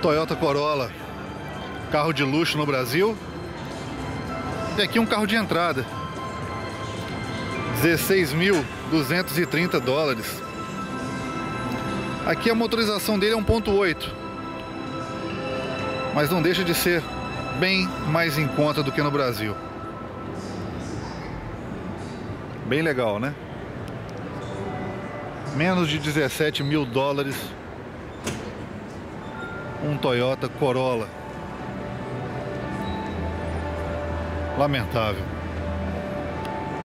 Toyota Corolla, carro de luxo no Brasil. E aqui um carro de entrada, 16.230 dólares. Aqui a motorização dele é 1.8, mas não deixa de ser bem mais em conta do que no Brasil. Bem legal, né? Menos de 17 mil dólares um Toyota Corolla. Lamentável.